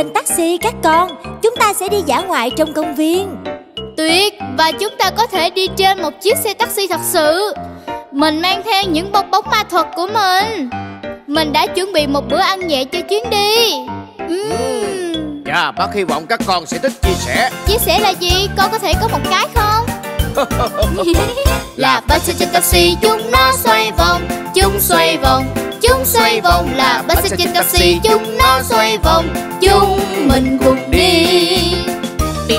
lên taxi các con Chúng ta sẽ đi dã ngoại trong công viên Tuyệt Và chúng ta có thể đi trên một chiếc xe taxi thật sự Mình mang theo những bong bóng ma thuật của mình Mình đã chuẩn bị một bữa ăn nhẹ cho chuyến đi uhm. Dạ bác hy vọng các con sẽ thích chia sẻ Chia sẻ là gì? Con có thể có một cái không? là bánh xe trên taxi chúng nó xoay vòng chúng xoay vòng chúng xoay vòng là bánh xe trên taxi. Chúng nó xoay vòng chúng mình cùng đi.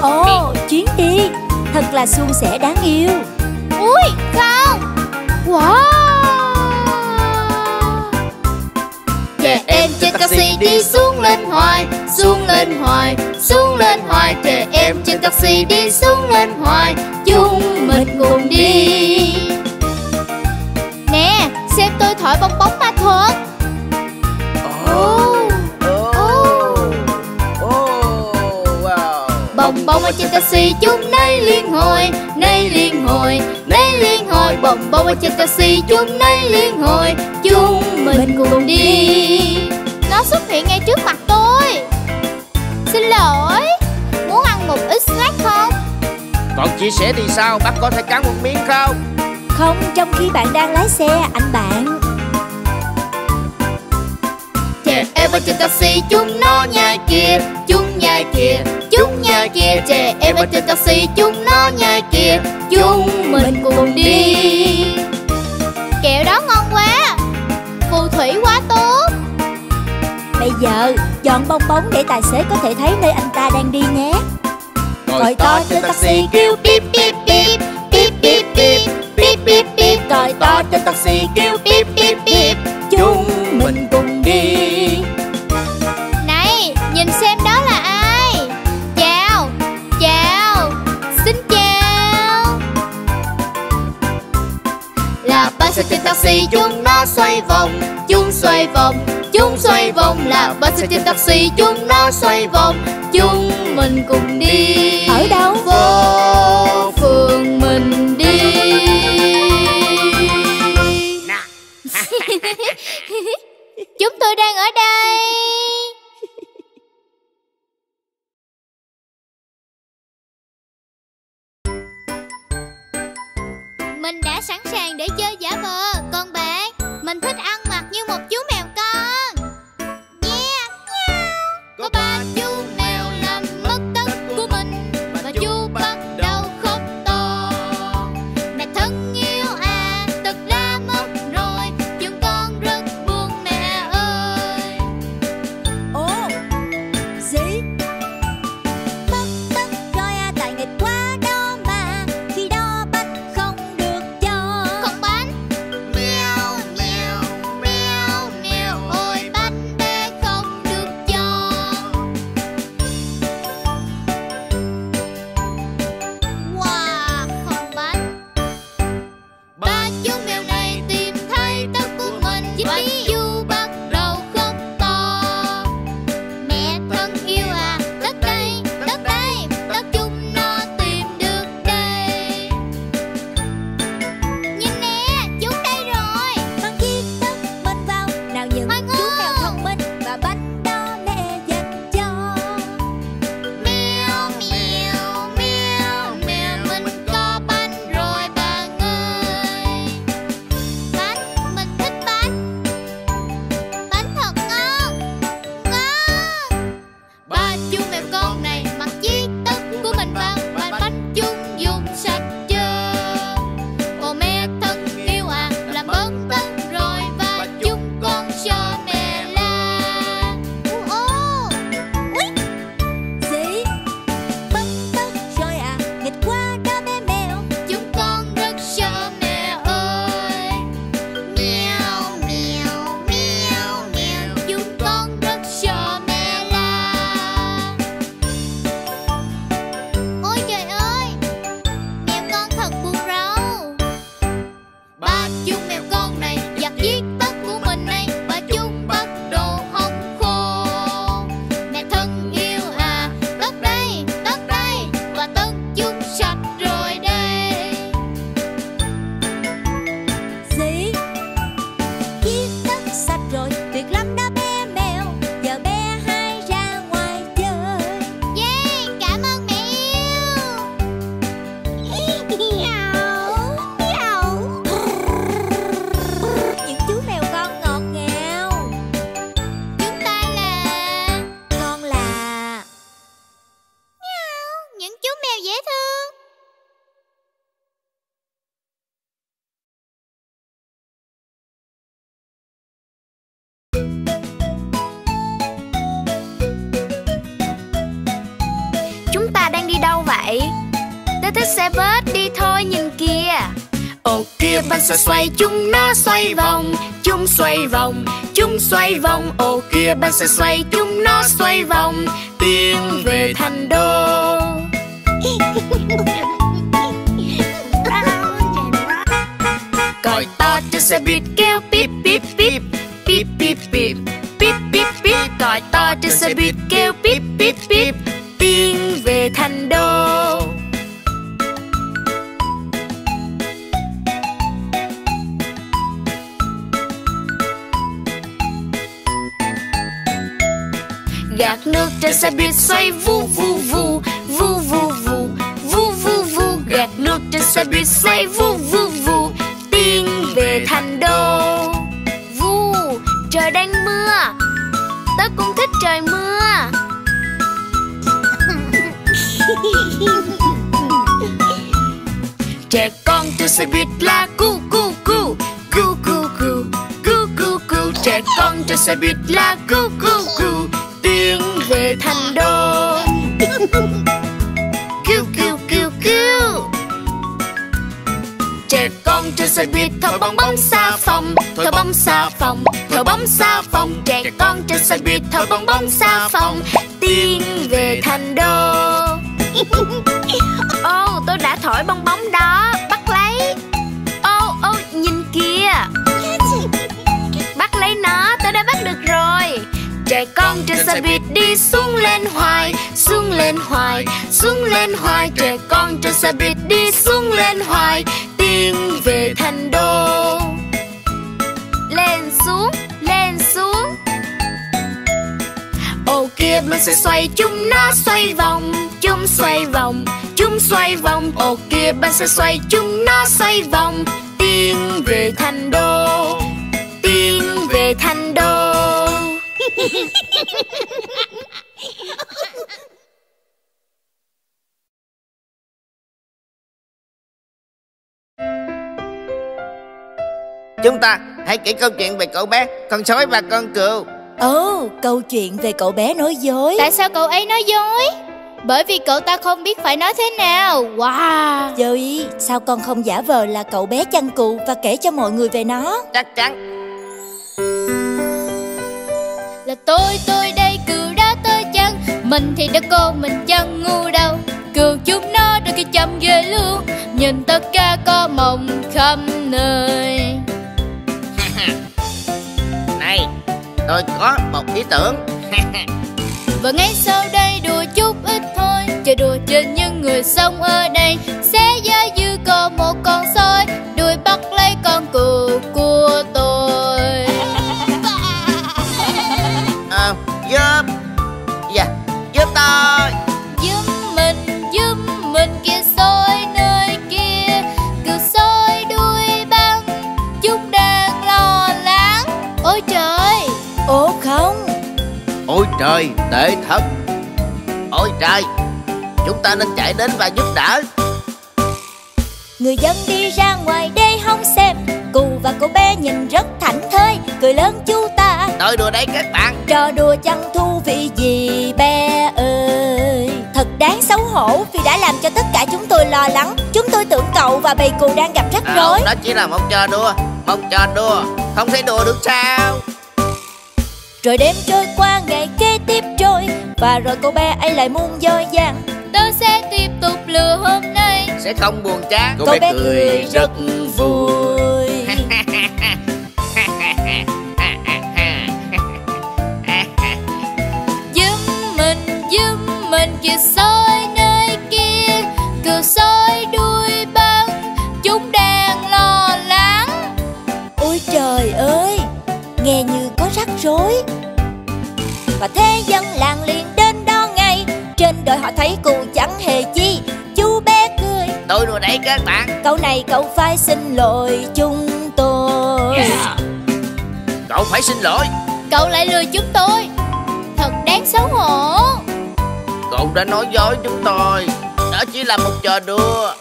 Ồ oh, chuyến đi. Thật là suôn sẻ đáng yêu. Ui không. Wow. Trẻ em trên taxi đi xuống lên hoài xuống lên hoài xuống lên hoài. Trẻ em trên taxi đi xuống lên hoài chúng mình cùng đi. Nè xem tôi thổi bong bóng thuật oh. bong bóng ở trên taxi chúng nay liên hồi nay liên hồi nay liên hồi. Bong bóng ở trên taxi chúng nay liên hồi chúng mình cùng đi. Nó xuất hiện ngay trước mặt tôi. Xin lỗi muốn ăn một ít snack không? Còn chia sẻ thì sao? Bác có thể cắn một miếng không? Không trong khi bạn đang lái xe anh bạn em ở trên taxi chúng nó nhà kia chúng nhà kia chúng nhà kia trẻ em ở trên taxi chúng nó nhà kia chúng mình cùng đi kẹo đó ngon quá phù thủy quá tốt bây giờ dọn bong bóng để tài xế có thể thấy nơi anh ta đang đi nhé còi to trên taxi kêu bíp bíp bíp bíp bíp bíp bíp bíp bíp còi to trên taxi kêu bíp bíp bíp chúng xoay vòng chúng xoay vòng. Chúng xoay vòng là bánh xe trên taxi chúng nó xoay vòng. Chúng mình cùng đi. Ở đâu? Xe xoay chúng nó xoay vòng Chúng xoay vòng, chúng xoay vòng. Ô kia bánh xe xoay chúng nó xoay vòng. Tiến về thành đô. Còi to trên xe buýt kêu píp píp píp Píp píp píp Píp píp píp Còi to trên xe buýt kêu píp píp píp Tiến về thành đô gạt nước trên xe buýt xoay vu vu vu vu vu vu vu vu vu. Gạt nước trên xe buýt xoay vu vu vu. Tiến về thành đô Vu, trời đang mưa. Tớ cũng thích trời mưa. Trẻ con trên xe buýt la cu cu cu cu cu cu cu cu cu. Trẻ con trên xe buýt la cu cu về thành đô. Kêu kêu kêu kêu trẻ con trên xe buýt thổi bong bóng xà phòng thổi bóng xà phòng thổi bóng xà phòng. Trẻ con trên xe buýt thổi bong bóng xà phòng tiến về thành đô. Ô, tôi đã thổi bong bóng đó Trẻ con trên xe buýt đi xuống lên hoài Xuống lên hoài, xuống lên hoài. Trẻ con trên xe buýt đi xuống lên hoài Tiến về thành đô. Lên xuống, lên xuống. Ô kia mình sẽ xoay chúng nó xoay vòng Chúng xoay vòng, chúng xoay vòng. Ô kia bên sẽ xoay chúng nó xoay vòng Tiến về thành đô Tiến về thành đô Chúng ta hãy kể câu chuyện về cậu bé Con sói và con cừu. Ồ, câu chuyện về cậu bé nói dối. Tại sao cậu ấy nói dối? Bởi vì cậu ta không biết phải nói thế nào. Wow. Joey, sao con không giả vờ là cậu bé chăn cừu và kể cho mọi người về nó? Chắc chắn Là tôi, tôi đây cừu đó tôi chăn Mình thì đã cô, mình chẳng ngu đâu. Cừu chúng nó đôi khi chăm ghê luôn Nhìn tất cả có mộng khắp nơi. Này Tôi có một ý tưởng. Và ngay sau đây đùa chút ít thôi. Chơi đùa trên những người sống ở đây. Sẽ giá như có một con sói trời tệ thật. Ôi trời Chúng ta nên chạy đến và giúp đỡ. Người dân đi ra ngoài đây không xem Cù và cô bé nhìn rất thảnh thơi Cười lớn chú ta. Tôi đùa đây các bạn. Trò đùa chẳng thú vị gì bé ơi. Thật đáng xấu hổ vì đã làm cho tất cả chúng tôi lo lắng. Chúng tôi tưởng cậu và bầy cù đang gặp rắc rối. đó chỉ là một trò đùa Một trò đùa. Không thể đùa được sao Rồi đêm trôi qua ngày kế tiếp trôi Và rồi cô bé ấy lại muôn dối gian Tôi sẽ tiếp tục lừa hôm nay. Sẽ không buồn chán. Cô bé cười rất vui. Giúp mình, giúp mình kia sói nơi kia. Cừu sói đuôi băng Chúng đang lo lắng. Ôi trời ơi Nghe như có rắc rối Và thế dân làng liền đến đó ngay. Trên đời họ thấy cụ chẳng hề chi. Chú bé cười Tôi đùa đây các bạn. Câu này cậu phải xin lỗi chúng tôi. Yeah. Cậu phải xin lỗi. Cậu lại lừa chúng tôi. Thật đáng xấu hổ. Cậu đã nói dối chúng tôi. Đó chỉ là một trò đùa.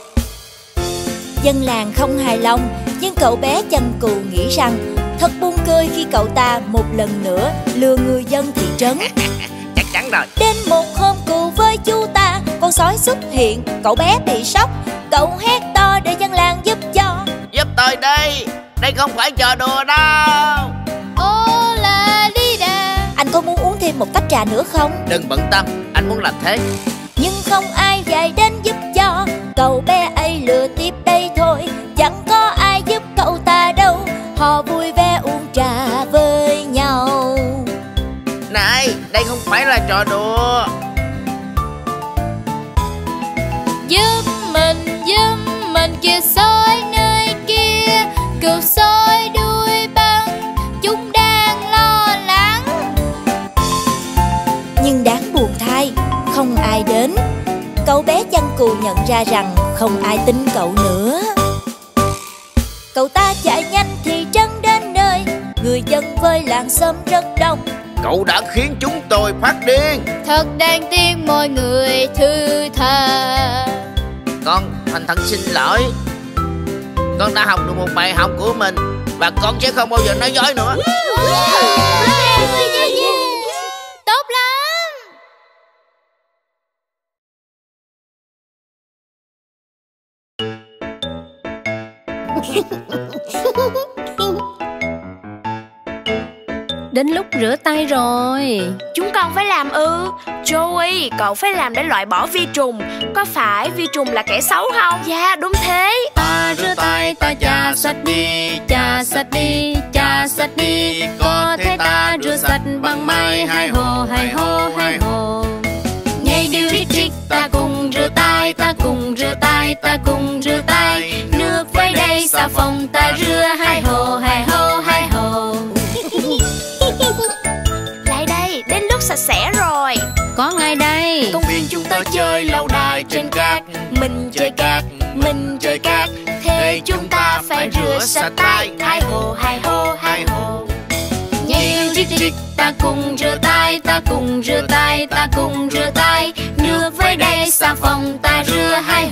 Dân làng không hài lòng Nhưng cậu bé chân cù nghĩ rằng Thật buồn cười khi cậu ta một lần nữa Lừa người dân thị trấn. Chắc chắn rồi. Đến một hôm cù với chú ta con sói xuất hiện Cậu bé bị sốc. Cậu hét to để dân làng giúp cho. Giúp tôi đi Đây không phải trò đùa đâu. Ô là đi đà. Anh có muốn uống thêm một tách trà nữa không? Đừng bận tâm Anh muốn làm thế. Nhưng không ai chạy đến giúp cho. Cậu bé ấy lừa tiếp đây thôi Chẳng có Họ vui vẻ uống trà với nhau. Này Đây không phải là trò đùa. Giúp mình giúp mình kìa soi nơi kia. Cừu soi đuôi băng Chúng đang lo lắng. Nhưng đáng buồn thay Không ai đến. Cậu bé chăn cù nhận ra rằng Không ai tin cậu nữa. Cậu ta chạy Người dân với làng xóm rất đông. Cậu đã khiến chúng tôi phát điên. Thật đáng tiếc mọi người thư thà Con thành thật xin lỗi. Con đã học được một bài học của mình Và con sẽ không bao giờ nói dối nữa. Tốt lắm Đến lúc rửa tay rồi. Chúng con phải làm ư? Joey, cậu phải làm để loại bỏ vi trùng. Có phải vi trùng là kẻ xấu không? Dạ, đúng thế. Ta rửa tay ta chà sạch đi Chà sạch đi, chà sạch đi. Có thể ta rửa sạch bằng máy Hai hồ, hai hồ, hai hồ Nhảy điệu rít rít Ta cùng rửa tay, ta cùng rửa tay Ta cùng rửa tay. Nước với đây xà phòng ta rửa hai sạch tay Hai hồ, hai hồ, hai hồ nhiều điệu rít rít Ta cùng rửa tay, ta cùng rửa tay Ta cùng rửa tay. Nước với đây xà phòng ta rửa Hai hai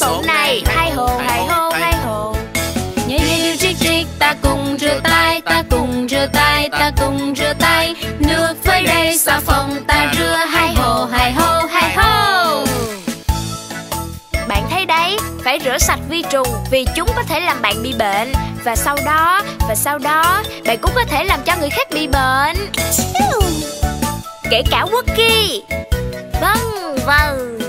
đám này. Hai hồ, hai hồ, hai hồ. Nhớ nhớ như rít rít Ta cùng rửa tay, ta cùng rửa tay Ta cùng rửa tay. Nước với đây xà phòng ta rửa. Hai hồ, hai hồ, hai hồ. Bạn thấy đấy, phải rửa sạch vi trùng Vì chúng có thể làm bạn bị bệnh. Và sau đó, và sau đó Bạn cũng có thể làm cho người khác bị bệnh. Kể cả Wookie Vâng, vâng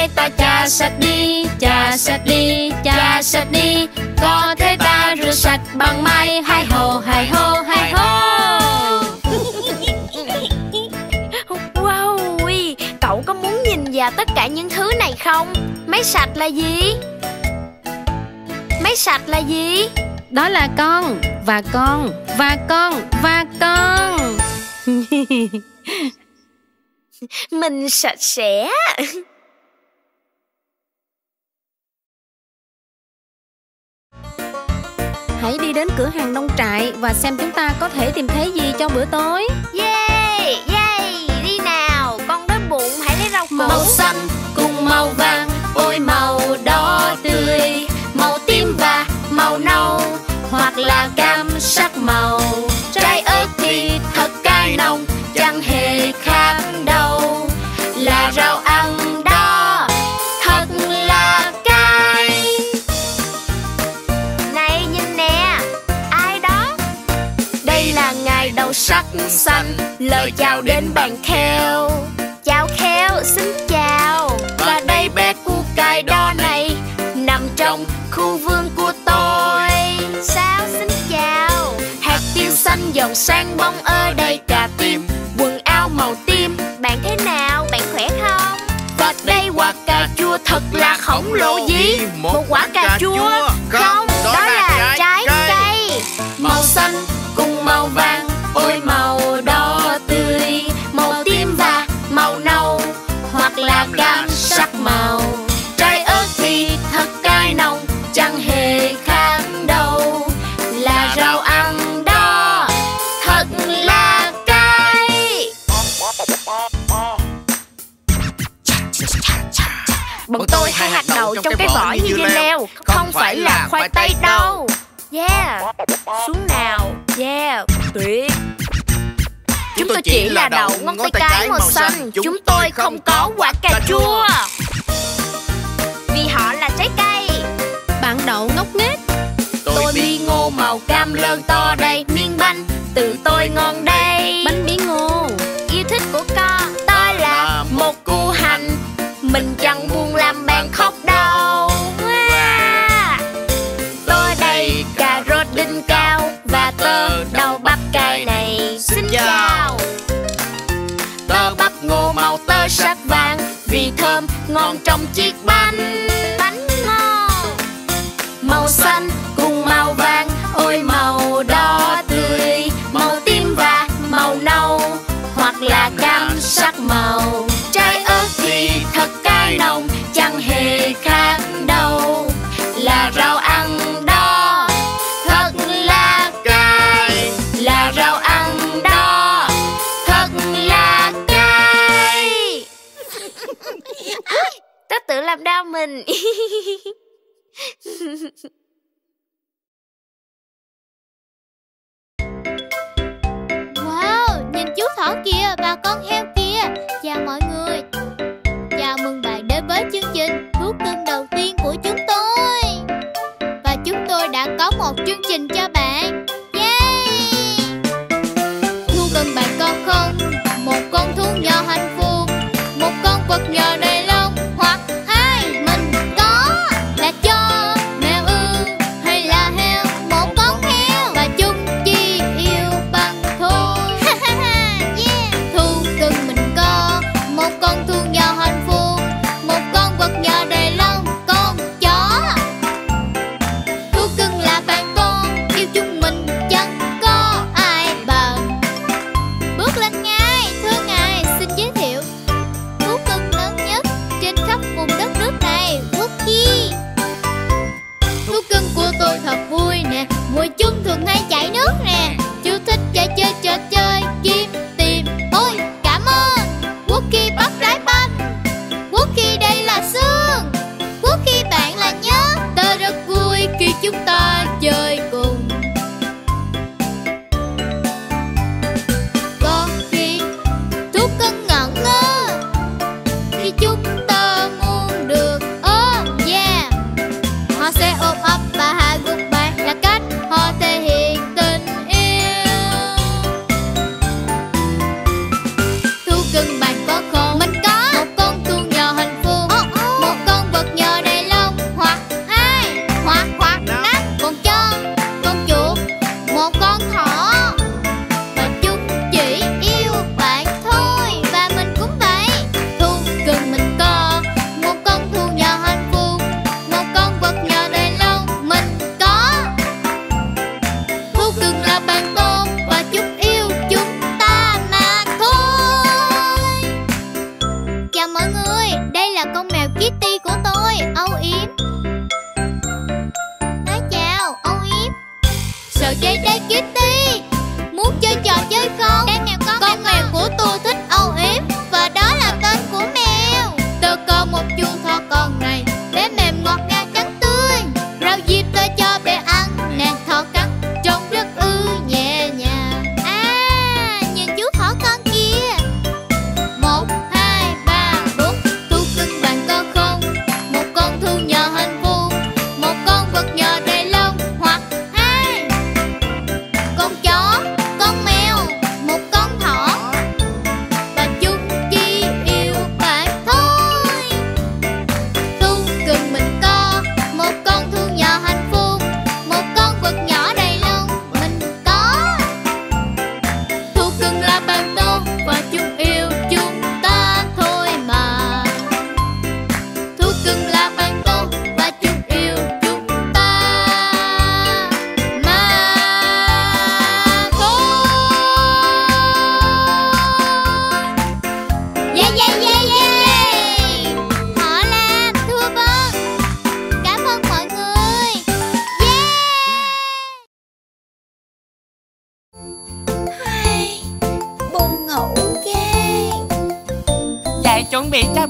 tay ta chà sạch đi Chà sạch đi, chà sạch đi Có thể ta rửa sạch bằng máy Hai hồ, hai hồ, hai hồ Wow, ui, cậu có muốn nhìn vào tất cả những thứ này không? Máy sạch là gì? Máy sạch là gì? Đó là con Và con Và con Và con Mình sạch sẽ Hãy đi đến cửa hàng nông trại Và xem chúng ta có thể tìm thấy gì cho bữa tối. Yeah, yeah, đi nào Con đói bụng, hãy lấy rau củ. Màu xanh cùng màu vàng Ôi màu đỏ tươi. Màu tím và màu nâu Hoặc là cam sắc màu xanh. Lời chào đến bạn kheo. Chào Kheo, xin chào. Và đây bé cu cải đỏ này Nằm trong khu vườn của tôi. Sao, xin chào. Hạt tiêu xanh dòng sang bóng ở đây cả tim Quần áo màu tím. Bạn thế nào, bạn khỏe không? Và đây quả cà chua thật là khổng lồ gì Một quả cà chua. Không, đó xanh cùng màu vàng bọn tôi hai hạt đậu trong cái vỏ như dưa leo không phải là khoai tây đâu. yeah xuống nào. Yeah tuyệt. Chúng tôi chỉ là đậu ngón tay cái màu xanh. chúng tôi không có quả cà chua. vì họ là trái cây. Bạn đậu ngốc nghếch. Tôi bi ngô màu cam lớn to đầy miếng bánh từ tôi ngon đây. Bánh bí ngô ngon trong chiếc mình. Wow, nhìn chú thỏ kìa và con heo kìa. Chào mọi người. Chào mừng bạn đến với chương trình Thú cưng đầu tiên của chúng tôi. Và chúng tôi đã có một chương trình cho bạn. Yay! Thú cưng bạn con không? Một con thú nhỏ hạnh phúc Một con vật nhỏ đầy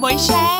Moisés.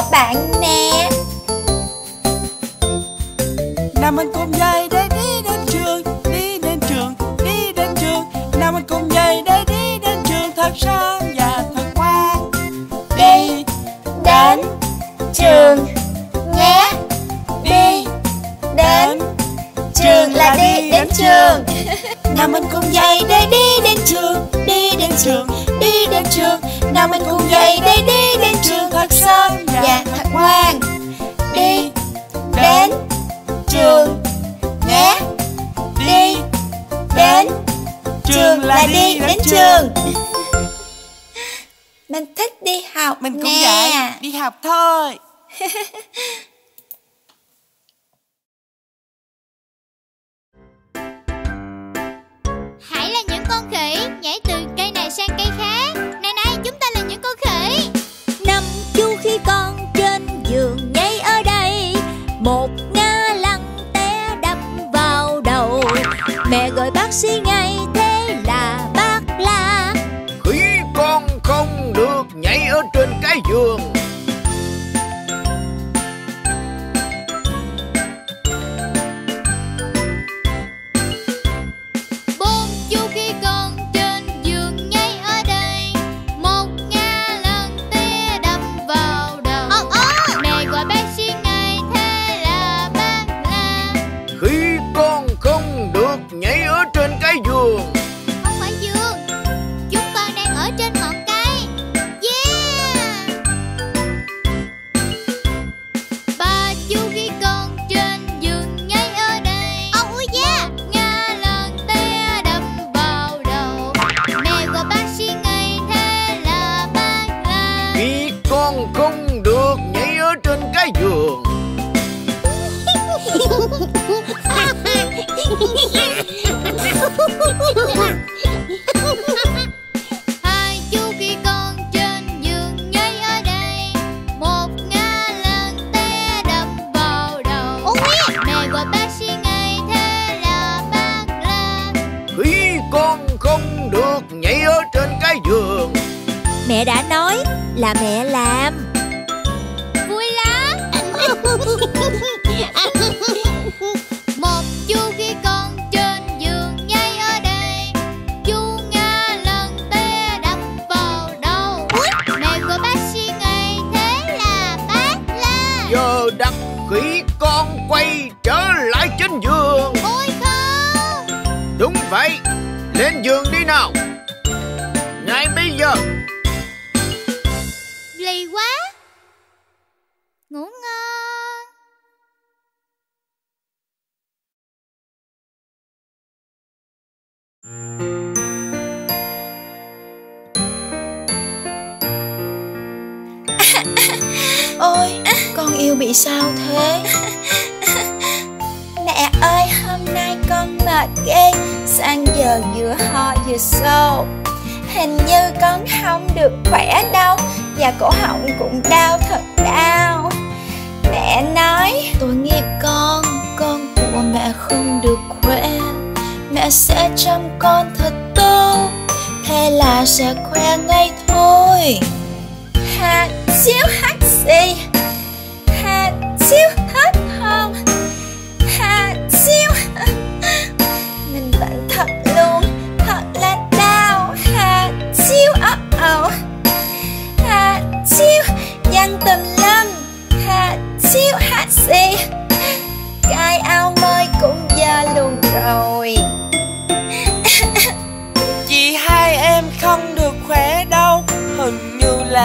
của bạn nè. Làm anh cùng dây đấy đi. nào mình cùng dậy đi đi đến trường thật sớm. Và thật ngoan. Đi đến trường. Nhé. Đi đến trường là đi đến trường. Mình thích đi học Mình cũng nè. vậy, đi học thôi.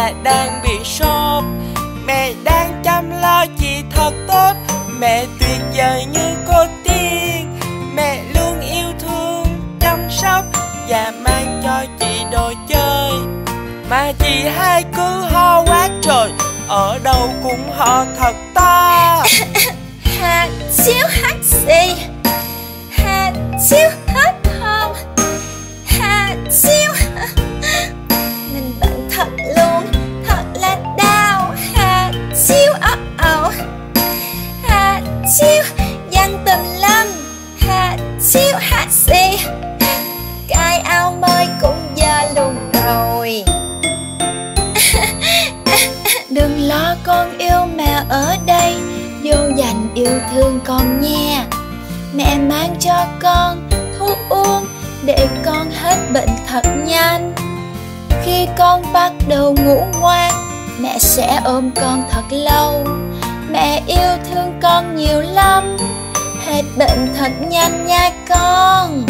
mẹ đang bị sốt. Mẹ đang chăm lo chị thật tốt. Mẹ tuyệt vời như cô tiên. Mẹ luôn yêu thương, chăm sóc Và mang cho chị đồ chơi. Mà chị hai cứ ho quá trời Ở đâu cũng ho thật to. Hạt xíu hắt xì. thương con nha. Mẹ mang cho con thuốc uống để con hết bệnh thật nhanh. Khi con bắt đầu ngủ ngoan, Mẹ sẽ ôm con thật lâu. Mẹ yêu thương con nhiều lắm. Hết bệnh thật nhanh nha con.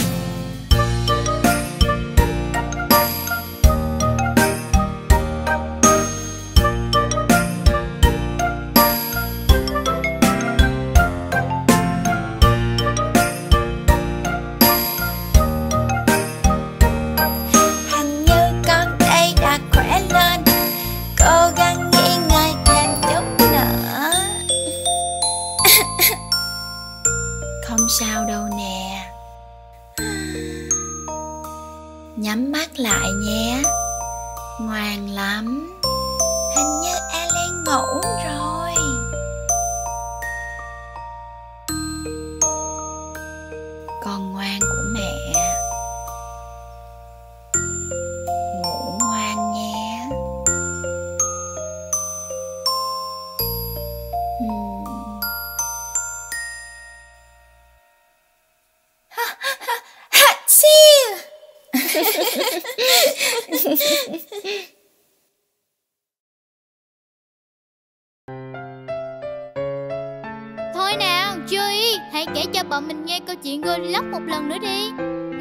mình nghe câu chuyện Goldilocks một lần nữa đi.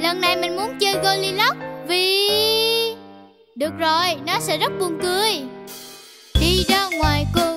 Lần này mình muốn chơi Goldilocks vì... Được rồi, nó sẽ rất buồn cười. Đi ra ngoài cô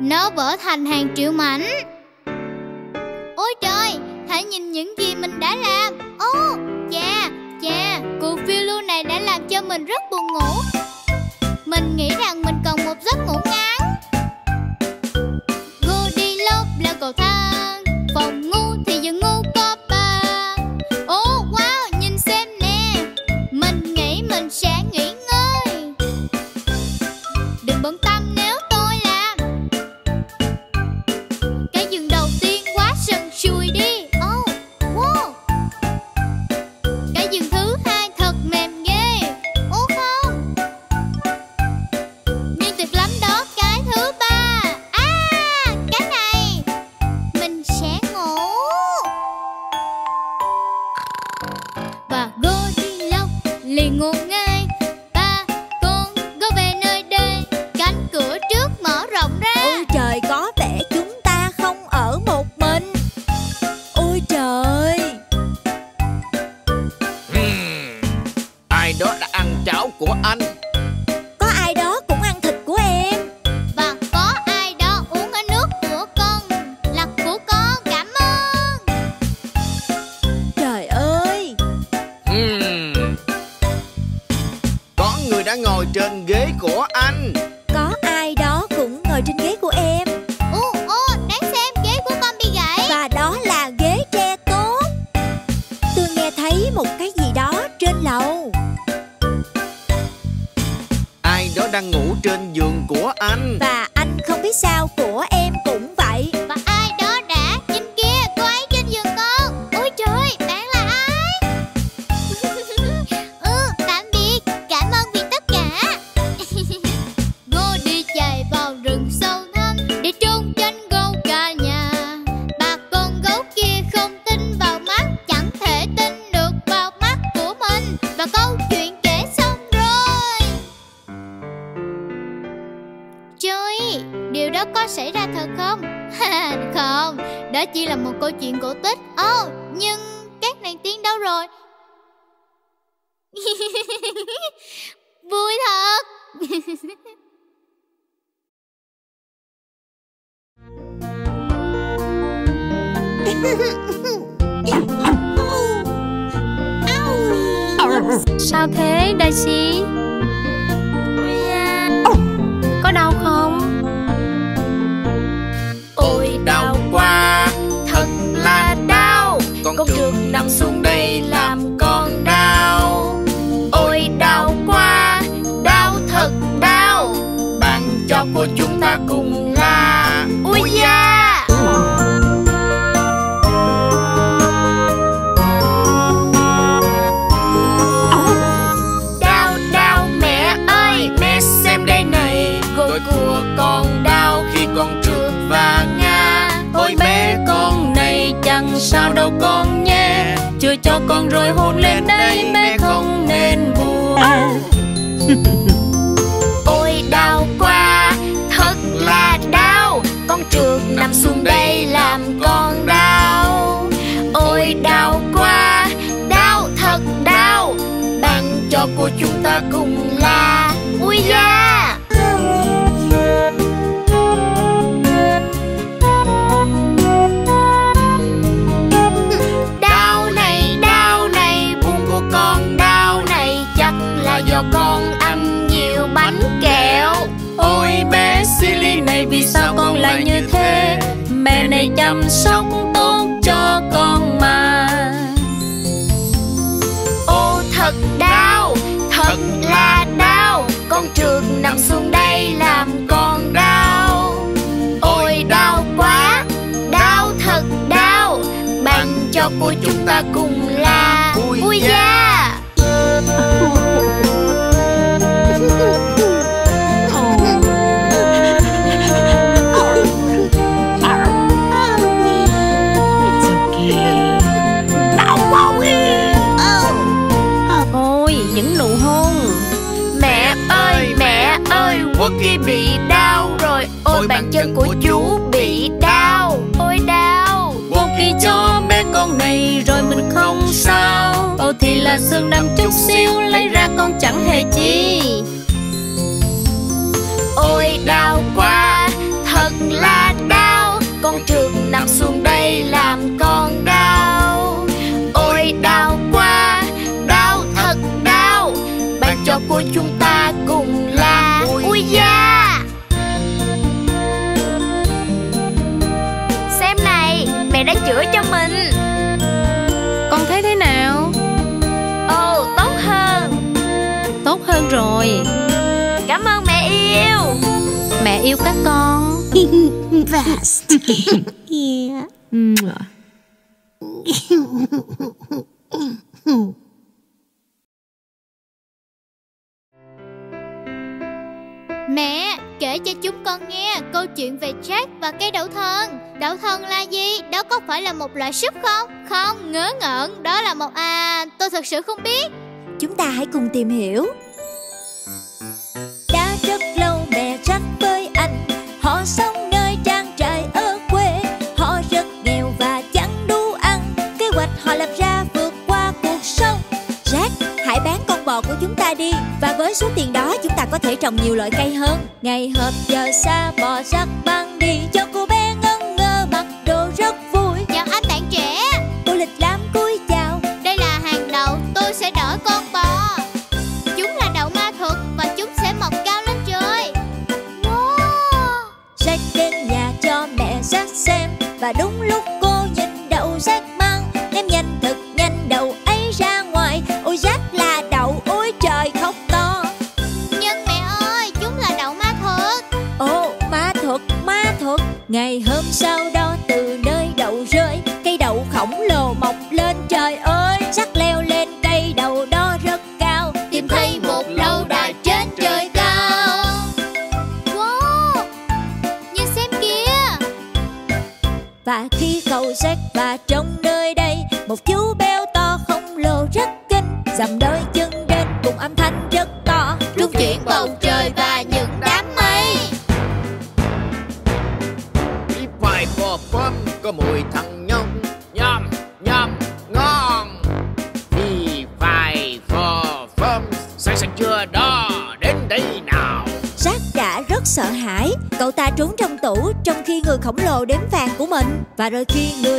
Nó vỡ thành hàng triệu mảnh. Ôi trời, Hãy nhìn những gì mình đã làm. Ô chà chà Cuộc phiêu lưu này đã làm cho mình rất buồn ngủ. Mình nghĩ rằng mình cần một giấc ngủ ngắn đó chỉ là một câu chuyện cổ tích. Ồ, nhưng các nàng tiên đâu rồi? Vui thật. Sao thế Daisy Có đau không? Ôi đau ta cùng là Ui da. Đau đau mẹ ơi Mẹ xem đây này. Gối của con đau khi con trượt và ngã. Ôi bé con này chẳng sao đâu con nhé. Chưa cho con rồi hôn lên đây Mẹ nằm xuống đây làm con đau. Ôi, đau quá, Đau thật đau. Bạn cho của chúng ta cùng là Ui da này Vì sao con lại như thế? Mẹ này chăm sóc tốt cho con mà. Ô, thật đau, Thật là đau. Con trượt nằm xuống đây làm con đau. Ôi, đau quá, Đau thật đau. Bằng cho của chúng ta cùng chân của chú bị đau. Ôi đau. Buộc khi cho bé con này rồi mình không sao. Ô thì là xương đâm chút xíu lấy ra con chẳng hề chi. Ôi đau quá thật là đau. Con trượt nằm xuống đây làm con đau. Ôi đau quá đau thật đau. Bạn cho cô chung rồi. Cảm ơn mẹ yêu. Mẹ yêu các con. Best. Mẹ, kể cho chúng con nghe câu chuyện về Jack và cây đậu thân Đậu thân là gì? Đó có phải là một loại súp không? Không, ngớ ngẩn, đó là một... À, tôi thật sự không biết. Chúng ta hãy cùng tìm hiểu. của chúng ta đi. Và với số tiền đó, chúng ta có thể trồng nhiều loại cây hơn. Ngày hợp giờ xa, bò rắc băng But I think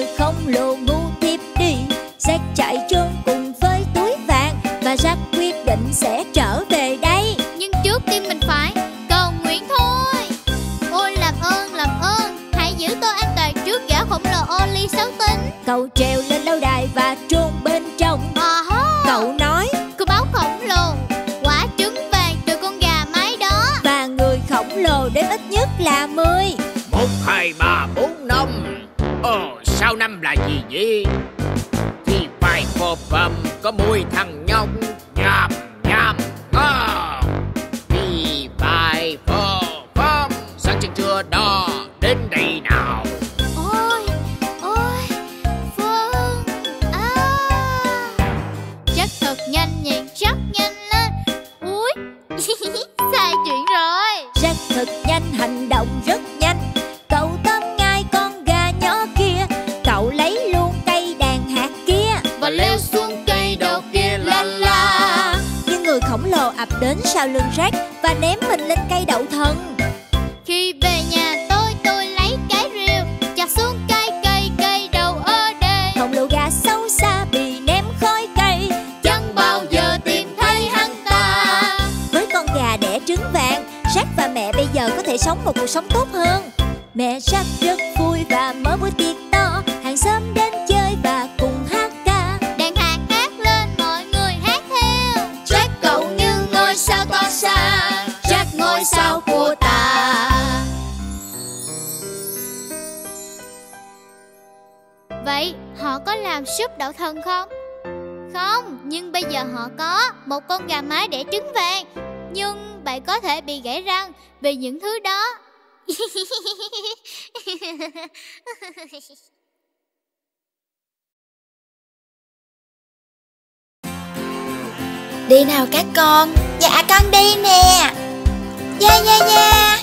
đi nào các con. Dạ con đi nè. Dạ dạ dạ.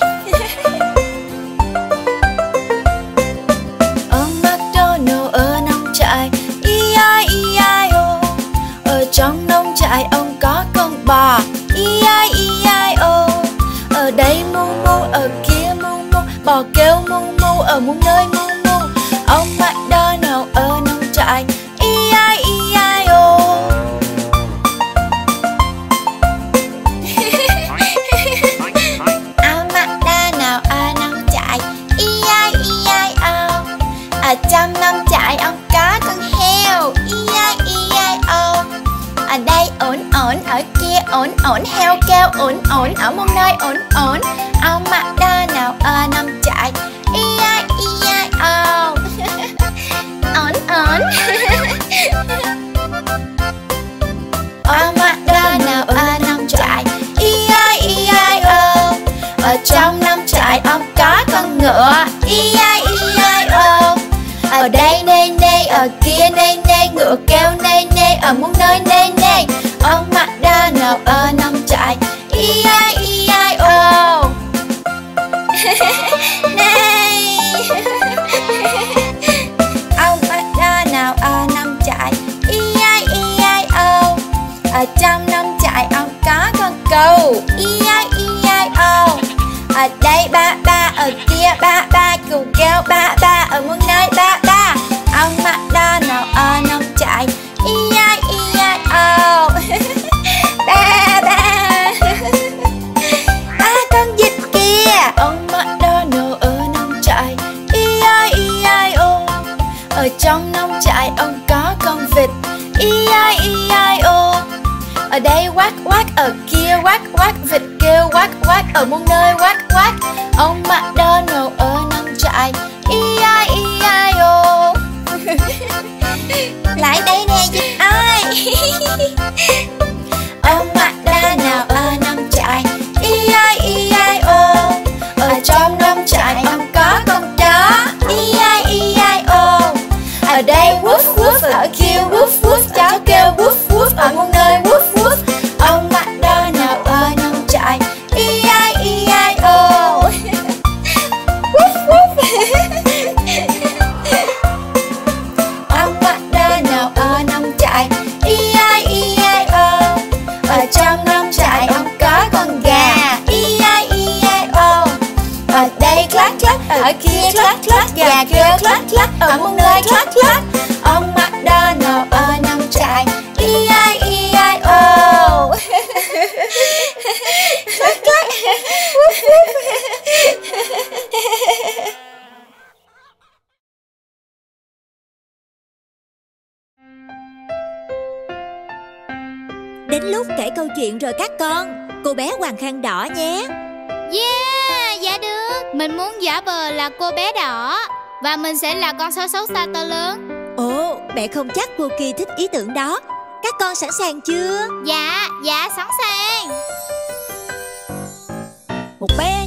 Ông McDonald ở nông trại. I i i o. Ở trong nông trại ông có con bò. I i i o. Ở đây mu mu, ở kia mu mu. Bò kêu mu mu, ở muôn nơi mu ổn ở kia ổn ổn heo keo ổn ổn ở một nơi ổn ổn. Ao mặt đa nào ở nằm chạy ia ia ồn ổn ổn. Ao mặt đa nào ở nằm chạy ia ia ồn ở trong nằm chạy ông có con ngựa. Ia ia ồn ở đây đây đây ở kia đây đây ngựa keo đây đây ở một nơi đây, đây. ở đây clack clack ở kia clack clack nhà kia clack clack ở một nơi clack clack ông McDonald ở nông trại e i e i o clack Đến lúc kể câu chuyện rồi các con, Cô bé Hoàng Khăn Đỏ nhé. Yeah, dạ được. Mình muốn giả vờ là cô bé đỏ. Và mình sẽ là con sói xấu xa to lớn. Ồ, mẹ không chắc cô Kỳ thích ý tưởng đó. Các con sẵn sàng chưa? Dạ, dạ sẵn sàng. Một bé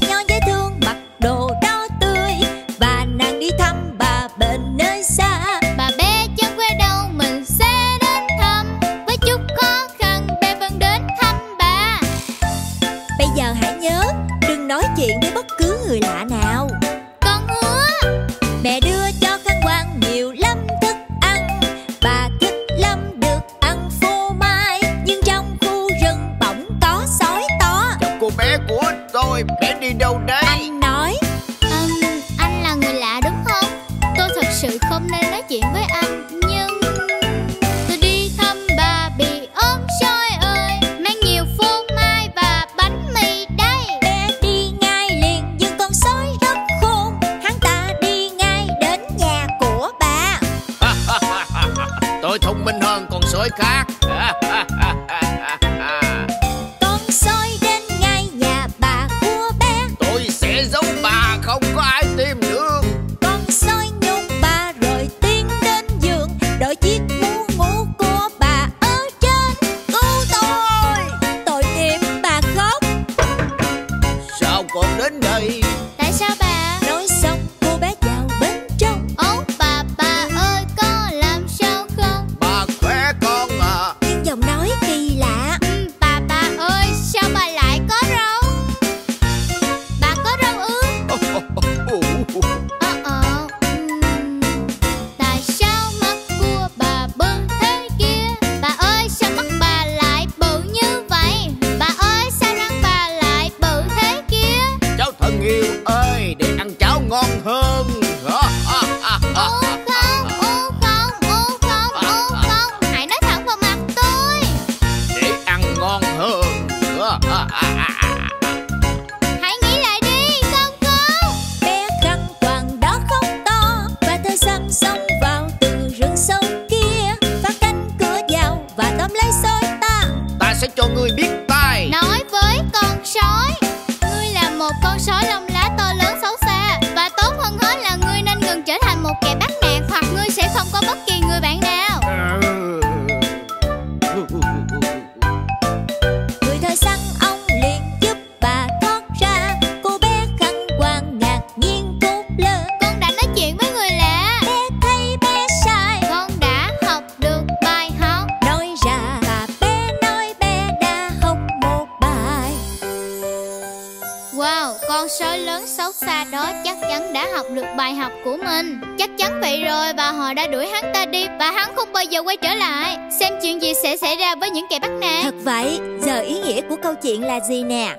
là gì nè?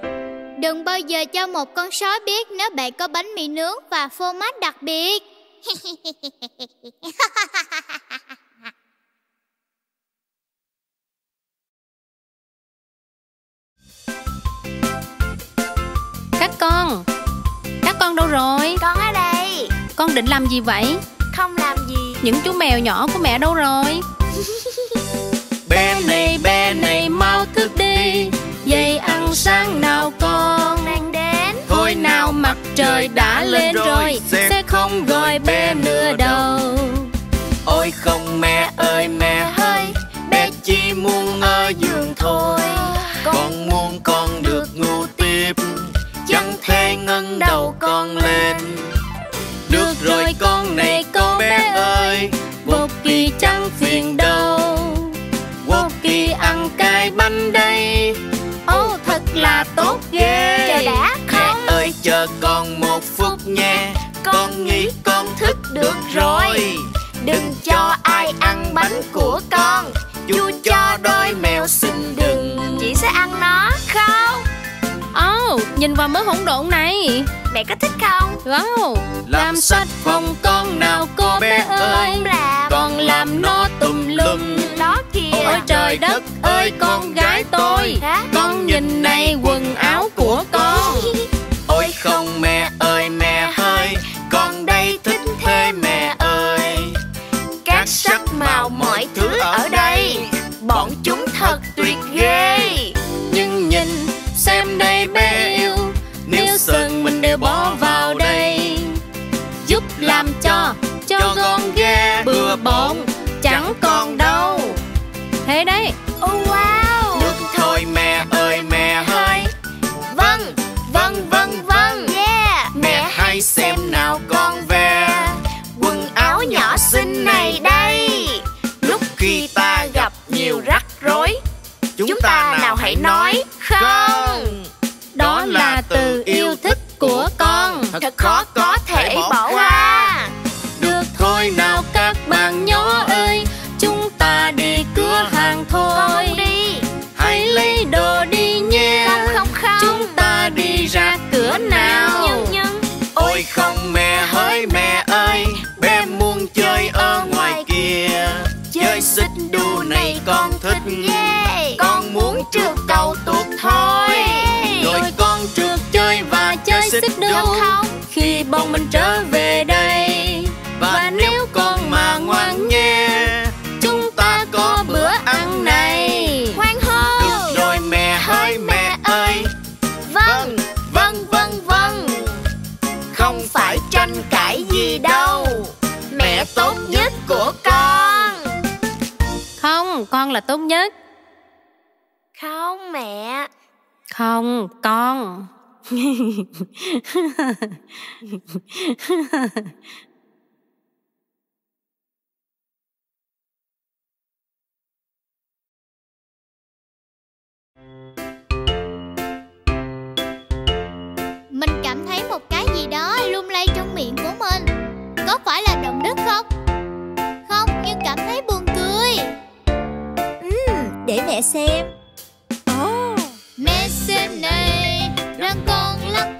Đừng bao giờ cho một con sói biết nếu bạn có bánh mì nướng và phô mát đặc biệt. Các con Các con đâu rồi? Con ở đây. Con định làm gì vậy? Không làm gì. Những chú mèo nhỏ của mẹ đâu rồi? Này nhé. Con nghĩ con thức được rồi. Đừng cho ai ăn bánh của con. Chú cho đôi mèo xin đừng Chị sẽ ăn nó Không? Ồ, oh, nhìn vào mớ hỗn độn này. Mẹ có thích không? Wow Làm sách phòng con nào cô bé ơi. làm Con làm nó tùm lum. Đó kìa. Ôi trời đất ơi con gái tôi. Hả? Con nhìn này quần áo của con. Ôi không mẹ đây bé yêu Nếu sân mình đều bỏ vào đây Giúp làm cho cho con ghê bừa bộn Chẳng còn đâu. Thế đấy. Oh wow. Được thôi mẹ ơi mẹ ơi Vâng, vâng, vâng, vâng. Yeah. Mẹ hãy xem nào con về. Quần áo nhỏ xinh này đây. Lúc khi ta gặp nhiều rắc rối Chúng ta nào hãy nói không con Thật khó có thể bỏ qua. Được thôi nào các bạn nhỏ ơi Chúng ta đi cửa hàng thôi. Con đi. Hãy lấy đồ đi nhé Không không không Chúng ta đi ra cửa nào. Nhưng nhưng Ôi không mẹ ơi mẹ ơi Bé muốn chơi ở ngoài kia. Chơi xích đu này con thích Yeah Con muốn trượt cầu tuột xích không Khi bọn mình trở về đây Và nếu con mà ngoan nghe Chúng ta có bữa ăn này. Hoan hô. Được rồi mẹ ơi mẹ ơi. Vâng Vâng vâng vâng. Không phải tranh cãi gì đâu. Mẹ tốt nhất của con. Không, con là tốt nhất. Không mẹ. Không, con Mình cảm thấy một cái gì đó lung lay trong miệng của mình. Có phải là động đất không? Không, nhưng cảm thấy buồn cười. Ừm, để mẹ xem. Ồ, Mẹ xem này, răng con lắc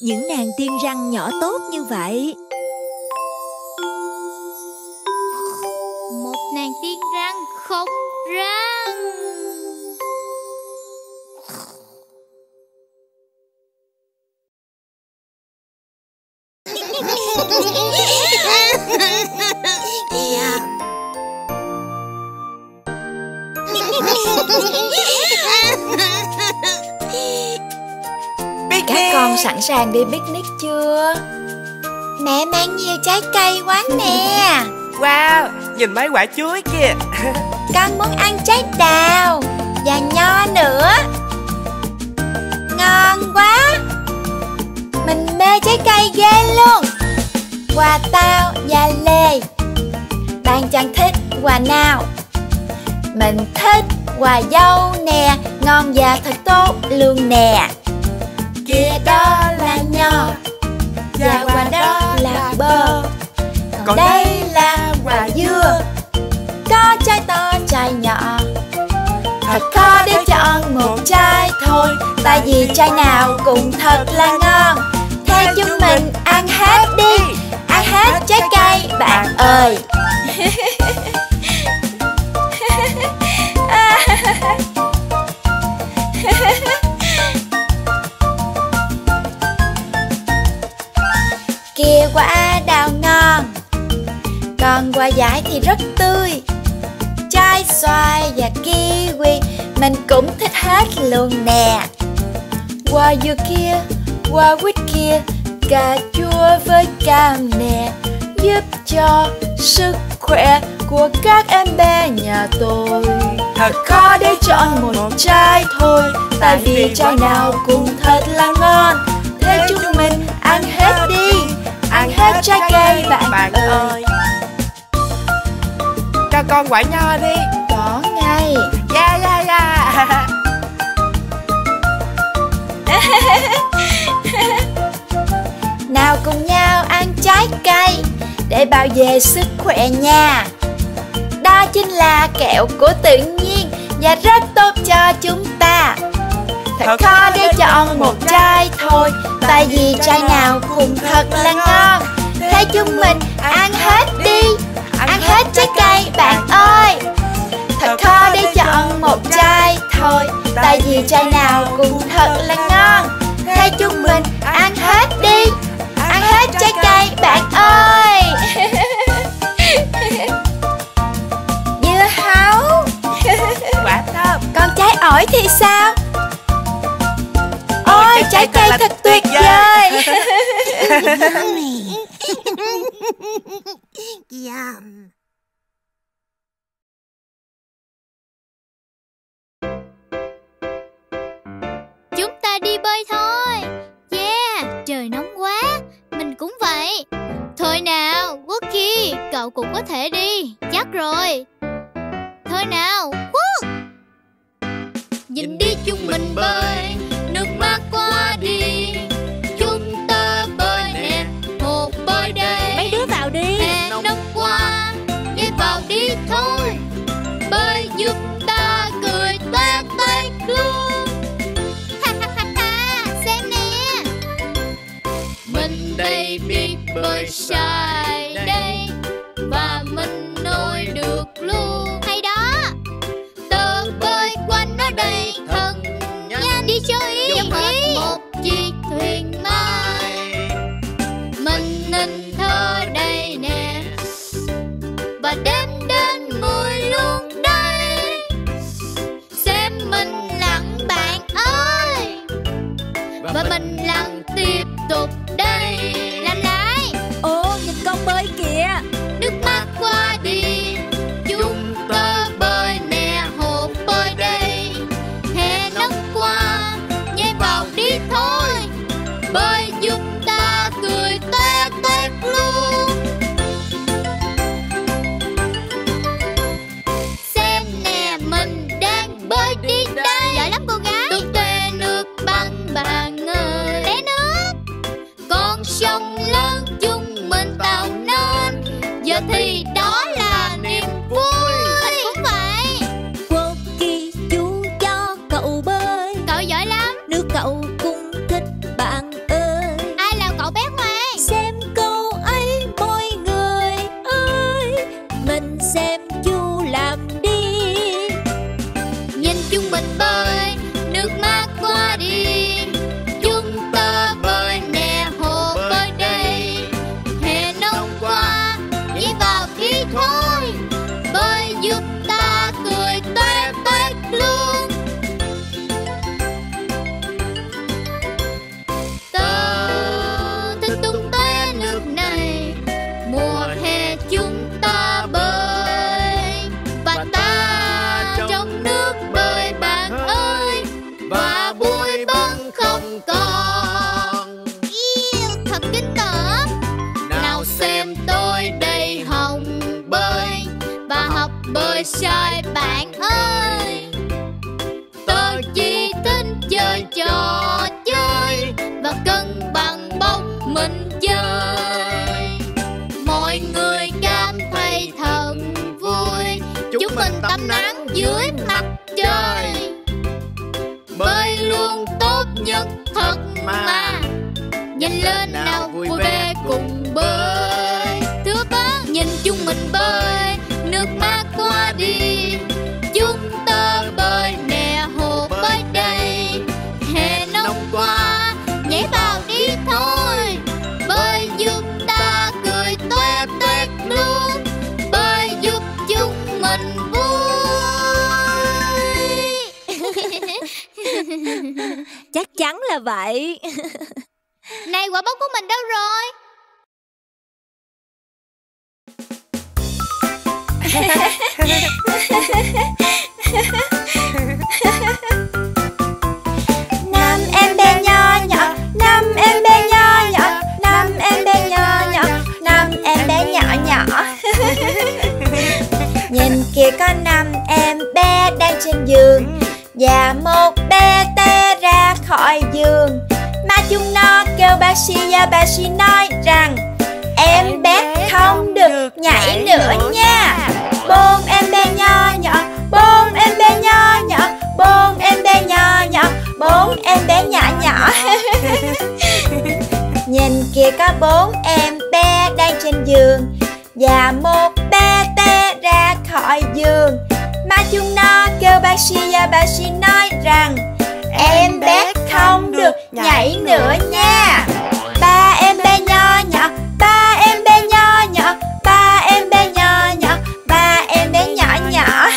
những nàng tiên răng nhỏ tốt như vậy. Một nàng tiên răng không răng sàng đi picnic chưa? Mẹ mang nhiều trái cây quá nè. Wow, nhìn mấy quả chuối kìa. Con muốn ăn trái đào Và nho nữa. Ngon quá. Mình mê trái cây ghê luôn. Quà tao và lê. Bạn chẳng thích quà nào? Mình thích quà dâu nè Ngon và thật tốt luôn nè Kia đó là nho Và quà đó là bơ Còn đây là quả dưa. Có trái to trái nhỏ. Thật khó để chọn một trái thôi Tại vì trái nào cũng thật là ngon. Theo chúng mình ăn hết đi. Ăn hết trái cây bạn ơi quả đào ngon. Còn quả giải thì rất tươi. Trái xoài và kiwi Mình cũng thích hết luôn nè. Quả dừa kia, quả quýt kia Cà chua với cam nè Giúp cho sức khỏe của các em bé nhà tôi. Thật khó để chọn một trái thôi Tại vì trái nào cũng thật là ngon. Thế chúng mình ăn hết đi hết trái cây bạn, ơi. Cho con quả nho đi. Có ngay. Yeah yeah yeah. Nào cùng nhau ăn trái cây Để bảo vệ sức khỏe nha. Đó chính là kẹo của tự nhiên Và rất tốt cho chúng ta. Thật khó để chọn một trái thôi Tại vì trái nào cũng thật là ngon Thế chúng mình ăn hết đi. Ăn hết trái cây bạn ơi. Thật khó để chọn một trái thôi. Tại vì trái nào cũng thật là ngon. Thế chúng mình ăn hết đi. Ăn hết trái cây bạn ơi. Dưa hấu. Quả thơm. Còn trái ổi thì sao? Ôi trái cây thật tuyệt vời Chúng ta đi bơi thôi. Yeah, trời nóng quá. Mình cũng vậy. Thôi nào, Wookie Cậu cũng có thể đi. Chắc rồi. Thôi nào, Wook Nhìn đi chúng mình bơi. Nước mắt qua đi bơi sai đây Và mình nổi được luôn. Hay đó. Tớ bơi quanh ở đây thật nhanh. Đi chơi giống ý một chiếc thuyền mai Mình nên thơ đây nè. Và đêm nhất thật mà Nhanh lên nào vui vẻ cùng bơi. Thưa bác nhìn chung mình bơi. Nước mắt qua đi chắn là vậy. Này quả bóng của mình đâu rồi? Năm em bé nho nhỏ Năm em bé nho nhỏ Năm em bé nho nhỏ Năm em bé nhỏ nhỏ. Nhìn kìa có năm em bé đang trên giường Và một bé té ra khỏi giường. Mà chúng nó kêu bác sĩ và bác sĩ nói rằng Em bé không được nhảy nữa nha. Bôn em bé nho nhỏ Bôn em bé nho nhỏ Bôn em bé nho nhỏ Bốn em bé nhỏ nhỏ. Nhìn kìa có bốn em bé đang trên giường. Và một bé té ra khỏi giường mà chúng nó kêu bác sĩ và bác sĩ nói rằng, Em bé không được nhảy nữa nha. Ba em bé nho nhỏ, Ba em bé nho nhỏ, Ba em bé nho nhỏ, Ba em bé nhỏ nhỏ.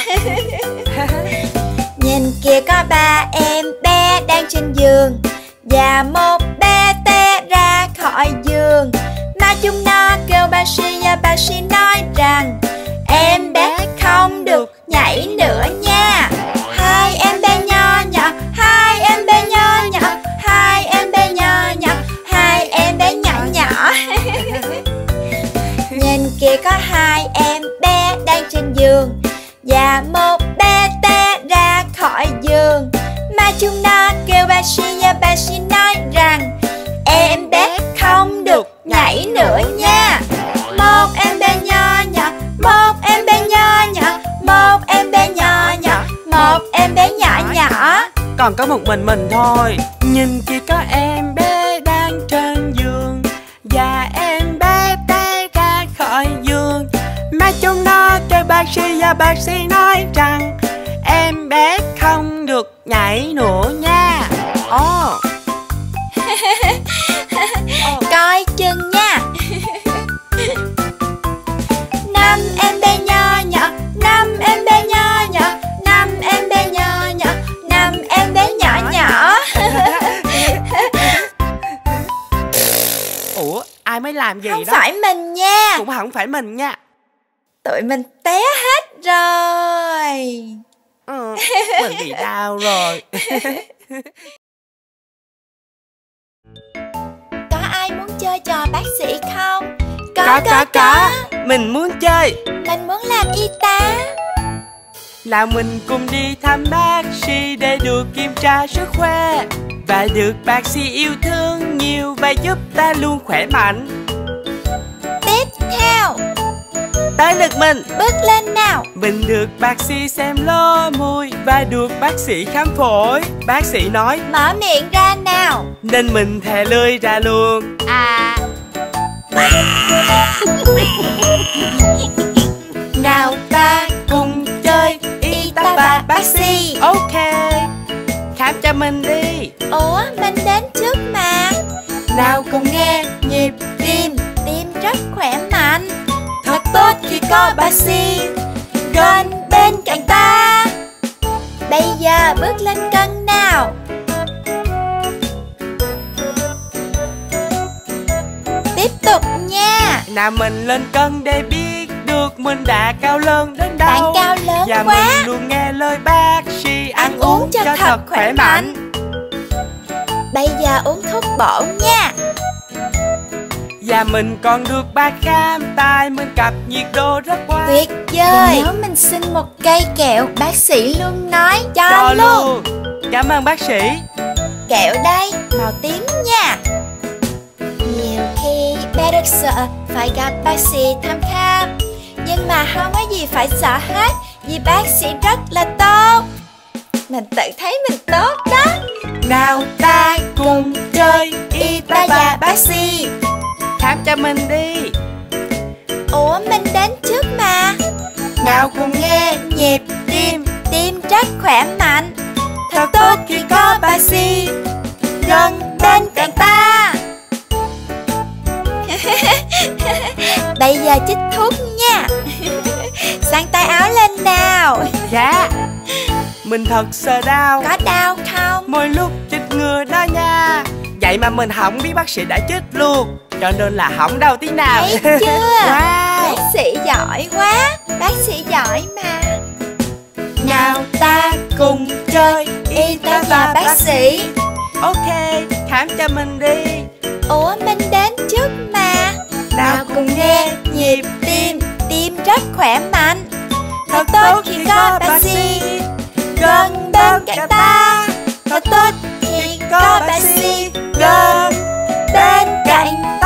Nhìn kìa, có ba em bé đang trên giường Và một bé té ra khỏi giường. Mà chúng nó kêu bác sĩ và bác sĩ nói rằng, Em bé không được nhảy nữa nha. Hai em bé nho nhỏ, Hai em bé nho nhỏ, Hai em bé nho nhỏ, Hai em bé nhỏ nhỏ. Nhìn kia có hai em bé đang trên giường Và một bé té ra khỏi giường. Mà chúng nó kêu bác sĩ và bác sĩ nói rằng, Em bé không được nhảy nữa nha. Còn có một mình mình thôi. Nhìn kìa có em bé đang trên giường, Và em bé té ra khỏi giường. Mà chúng nó kêu bác sĩ, và bác sĩ nói làm gì Không đó. phải mình nha. Cũng không phải mình nha. Tụi mình té hết rồi. Ừ, Mình bị đau rồi. Có ai muốn chơi trò bác sĩ không? Có có có Mình muốn chơi. Mình muốn làm y tá. Là mình cùng đi thăm bác sĩ để được kiểm tra sức khỏe Và được bác sĩ yêu thương nhiều và giúp ta luôn khỏe mạnh. Tiếp theo. Tới lượt mình. Bước lên nào. Mình được bác sĩ xem lo môi Và được bác sĩ khám phổi. Bác sĩ nói Mở miệng ra nào. Nên mình thè lưỡi ra luôn. À. Nào ta cùng chơi y tá và bác sĩ. Ok. Khám cho mình đi Ủa mình đến trước mà. Nào cùng nghe Nhịp tim. Tim rất khỏe mạnh. Thật tốt khi có bác sĩ Gần bên cạnh ta. Bây giờ bước lên cân nào? Tiếp tục nha. Nào mình lên cân để biết được mình đã cao lớn đến đâu. Bạn cao lớn Và quá. mình luôn nghe lời bác sĩ ăn, Ăn uống cho thật khỏe mạnh Bây giờ uống thuốc bổ nha. Và mình còn được bác khám tai mình cặp nhiệt độ rất quá Tuyệt vời. Nếu mình xin một cây kẹo Bác sĩ luôn nói cho, Cho luôn. luôn. Cảm ơn bác sĩ. Kẹo đây Màu tím nha. Nhiều khi bé rất sợ Phải gặp bác sĩ thăm khám. Nhưng mà không có gì phải sợ hết Vì bác sĩ rất là tốt. Mình tự thấy mình tốt đó Nào ta cùng chơi y tá và bác sĩ. Khám cho mình đi. Ủa mình đến trước mà. Nào cùng nghe nhịp tim. Tim rất khỏe mạnh. Thật tốt khi có bác sĩ. Gần bên cạnh ta. Bây giờ chích thuốc nha. Sang tay áo lên nào. Dạ Mình thật sợ đau. Có đau không? Mỗi lúc chích ngừa đó nha. Vậy mà mình không biết bác sĩ đã chích luôn. Cho nên là không đau tí nào. Thấy chưa? Wow. Bác sĩ giỏi quá. Bác sĩ giỏi mà. Nào ta cùng chơi. Y tá và bác sĩ. Ok, khám cho mình đi. Ủa mình đến trước mà. Nào cùng nghe nhịp tim. Tim rất khỏe mạnh. Thật tốt khi có bác sĩ Gần bên cạnh ta Thật tốt khi có bác sĩ Gần bên cạnh